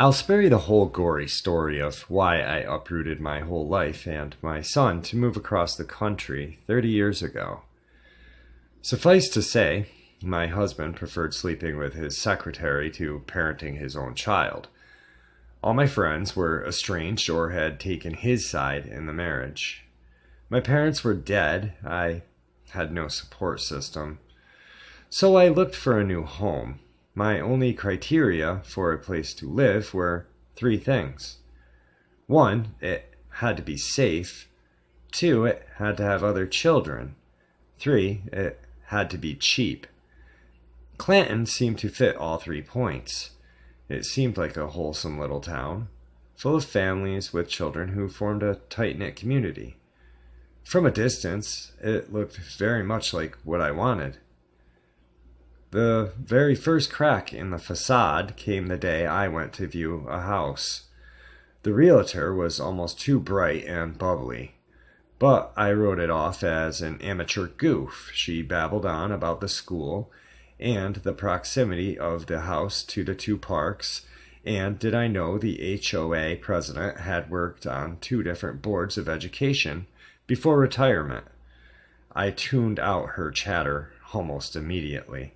I'll spare you the whole gory story of why I uprooted my whole life and my son to move across the country 30 years ago. Suffice to say, my husband preferred sleeping with his secretary to parenting his own child. All my friends were estranged or had taken his side in the marriage. My parents were dead. I had no support system. So I looked for a new home. My only criteria for a place to live were three things. One, it had to be safe. Two, it had to have other children. Three, it had to be cheap. Clowntown seemed to fit all three points. It seemed like a wholesome little town, full of families with children who formed a tight knit community. From a distance, it looked very much like what I wanted. The very first crack in the facade came the day I went to view a house. The realtor was almost too bright and bubbly, but I wrote it off as an amateur goof. She babbled on about the school and the proximity of the house to the two parks, and did I know the HOA president had worked on two different boards of education before retirement. I tuned out her chatter almost immediately,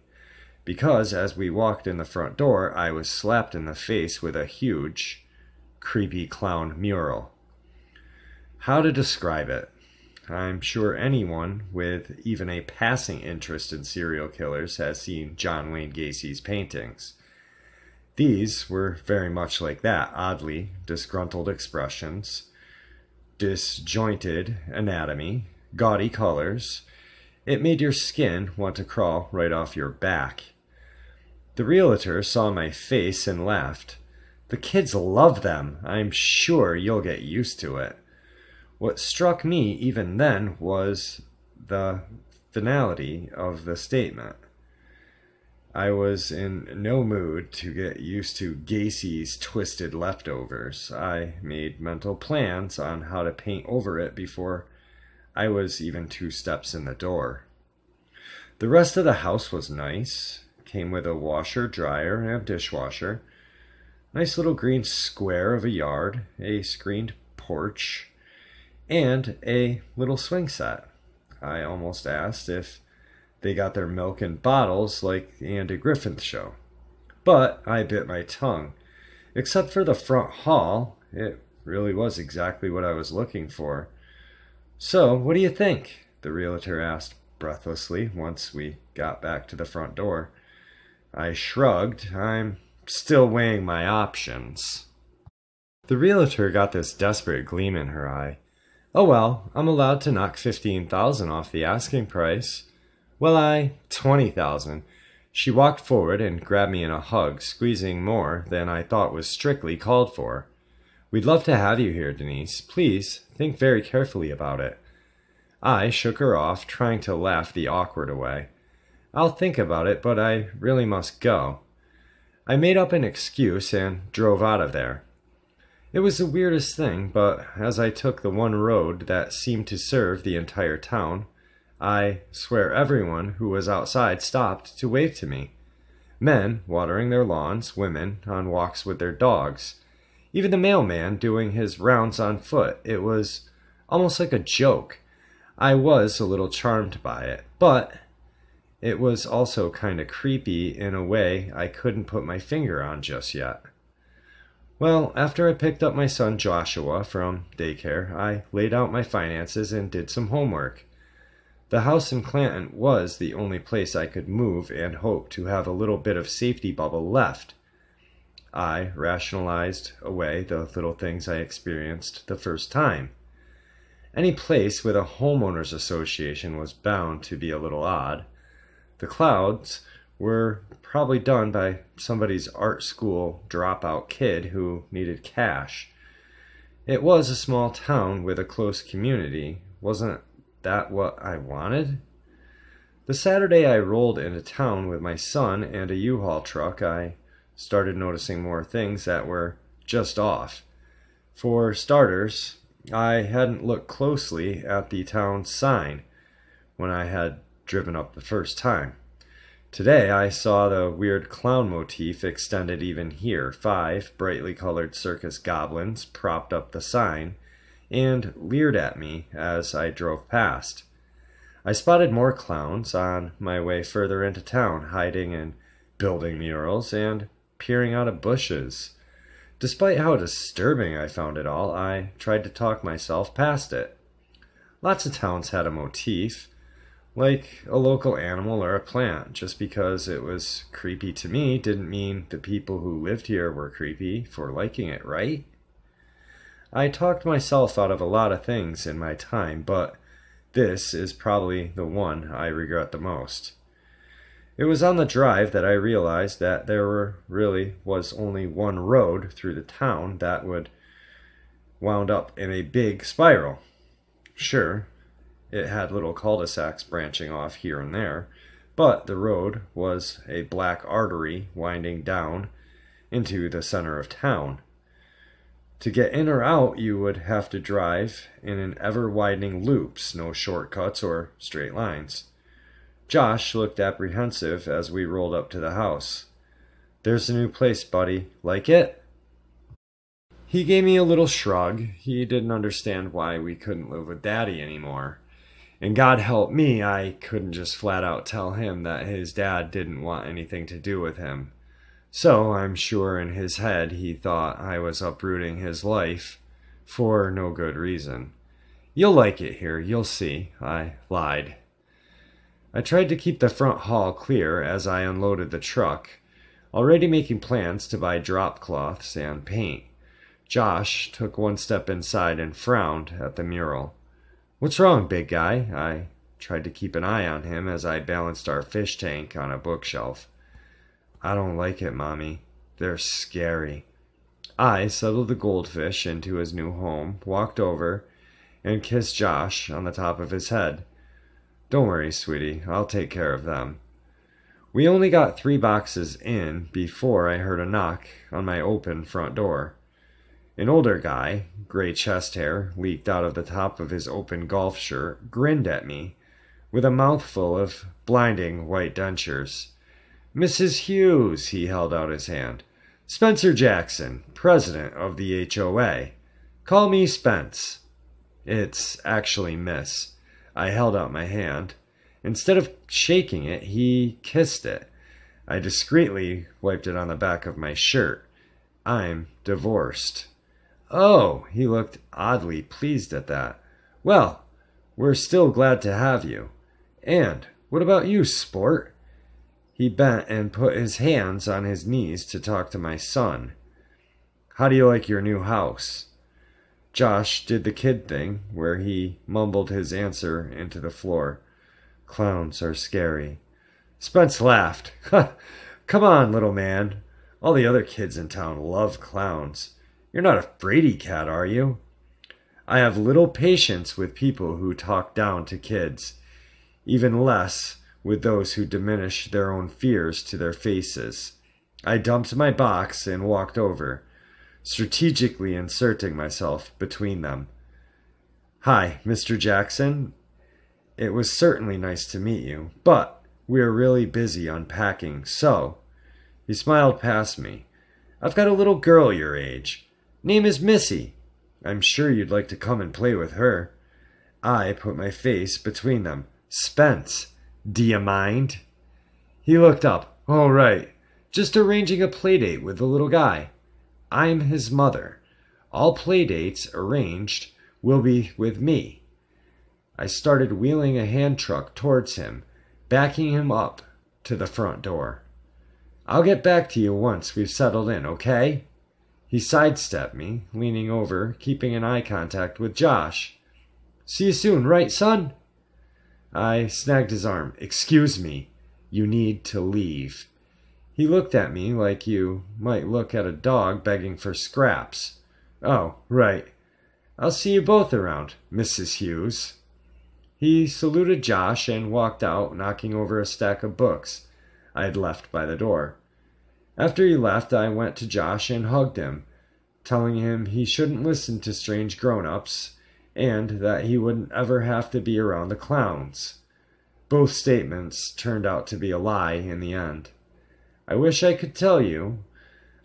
because as we walked in the front door, I was slapped in the face with a huge, creepy clown mural. How to describe it? I'm sure anyone with even a passing interest in serial killers has seen John Wayne Gacy's paintings. These were very much like that oddly disgruntled expressions, disjointed anatomy, gaudy colors. It made your skin want to crawl right off your back. The realtor saw my face and laughed. The kids love them. I'm sure you'll get used to it. What struck me even then was the finality of the statement. I was in no mood to get used to Gacy's twisted leftovers. I made mental plans on how to paint over it before I was even two steps in the door. The rest of the house was nice. Came with a washer, dryer, and a dishwasher. Nice little green square of a yard, a screened porch, and a little swing set. I almost asked if they got their milk in bottles like the Andy Griffith show. But I bit my tongue. Except for the front hall, it really was exactly what I was looking for. So, what do you think? the realtor asked breathlessly once we got back to the front door. I shrugged. I'm still weighing my options. The realtor got this desperate gleam in her eye. Oh well, I'm allowed to knock fifteen thousand off the asking price. Well, I, 20,000. She walked forward and grabbed me in a hug, squeezing more than I thought was strictly called for. We'd love to have you here, Denise. Please, think very carefully about it. I shook her off, trying to laugh the awkward away. I'll think about it, but I really must go. I made up an excuse and drove out of there. It was the weirdest thing, but as I took the one road that seemed to serve the entire town, I swear everyone who was outside stopped to wave to me. Men watering their lawns, women on walks with their dogs, even the mailman doing his rounds on foot. It was almost like a joke. I was a little charmed by it, but it was also kind of creepy in a way I couldn't put my finger on just yet. Well, after I picked up my son Joshua from daycare, I laid out my finances and did some homework. The house in Clowntown was the only place I could move and hope to have a little bit of safety bubble left. I rationalized away the little things I experienced the first time. Any place with a homeowners association was bound to be a little odd. The clouds were probably done by somebody's art school dropout kid who needed cash. It was a small town with a close community, wasn't that what I wanted? The Saturday I rolled into town with my son and a U-Haul truck, I started noticing more things that were just off. For starters, I hadn't looked closely at the town sign when I had driven up the first time. Today I saw the weird clown motif extended even here. Five brightly colored circus goblins propped up the sign and leered at me as I drove past. I spotted more clowns on my way further into town, hiding in building murals and peering out of bushes. Despite how disturbing I found it all, I tried to talk myself past it. Lots of towns had a motif, like a local animal or a plant. Just because it was creepy to me didn't mean the people who lived here were creepy for liking it, right? I talked myself out of a lot of things in my time, but this is probably the one I regret the most. It was on the drive that I realized that there were really was only one road through the town that would wound up in a big spiral. Sure, it had little cul-de-sacs branching off here and there, but the road was a black artery winding down into the center of town. To get in or out, you would have to drive in an ever widening loops, no shortcuts or straight lines. Josh looked apprehensive as we rolled up to the house. There's a new place, buddy. Like it? He gave me a little shrug. He didn't understand why we couldn't live with Daddy anymore. And God help me, I couldn't just flat out tell him that his dad didn't want anything to do with him. So I'm sure in his head he thought I was uprooting his life for no good reason. You'll like it here, you'll see, I lied. I tried to keep the front hall clear as I unloaded the truck, already making plans to buy drop cloths and paint. Josh took one step inside and frowned at the mural. What's wrong, big guy? I tried to keep an eye on him as I balanced our fish tank on a bookshelf. I don't like it, Mommy. They're scary. I settled the goldfish into his new home, walked over, and kissed Josh on the top of his head. Don't worry, sweetie, I'll take care of them. We only got three boxes in before I heard a knock on my open front door. An older guy, gray chest hair leaked out of the top of his open golf shirt, grinned at me with a mouthful of blinding white dentures. Mrs. Hughes, he held out his hand. Spencer Jackson, president of the HOA. Call me Spence. It's actually Miss. I held out my hand. Instead of shaking it, he kissed it. I discreetly wiped it on the back of my shirt. I'm divorced. Oh, he looked oddly pleased at that. Well, we're still glad to have you. And what about you, sport? He bent and put his hands on his knees to talk to my son. How do you like your new house? Josh did the kid thing, where he mumbled his answer into the floor. Clowns are scary. Spence laughed. Come on, little man. All the other kids in town love clowns. You're not a fraidy cat, are you? I have little patience with people who talk down to kids, even less with those who diminish their own fears to their faces. I dumped my box and walked over, strategically inserting myself between them. Hi, Mr. Jackson. It was certainly nice to meet you, but we are really busy unpacking, so. He smiled past me. I've got a little girl your age. Name is Missy. I'm sure you'd like to come and play with her. I put my face between them. Spence, do you mind? He looked up. All right. Just arranging a playdate with the little guy. I'm his mother. All playdates arranged will be with me. I started wheeling a hand truck towards him, backing him up to the front door. I'll get back to you once we've settled in, okay? He sidestepped me, leaning over, keeping an eye contact with Josh. See you soon, right, son? I snagged his arm. Excuse me. You need to leave. He looked at me like you might look at a dog begging for scraps. Oh, right. I'll see you both around, Mrs. Hughes. He saluted Josh and walked out, knocking over a stack of books I had left by the door. After he left, I went to Josh and hugged him, telling him he shouldn't listen to strange grown ups and that he wouldn't ever have to be around the clowns. Both statements turned out to be a lie in the end. I wish I could tell you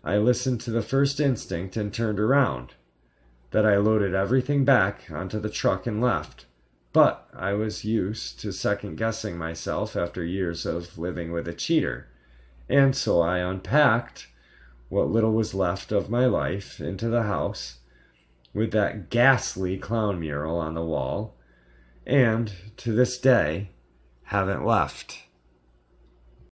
I listened to the first instinct and turned around, that I loaded everything back onto the truck and left. But I was used to second guessing myself after years of living with a cheater, and so I unpacked what little was left of my life into the house with that ghastly clown mural on the wall, and to this day haven't left.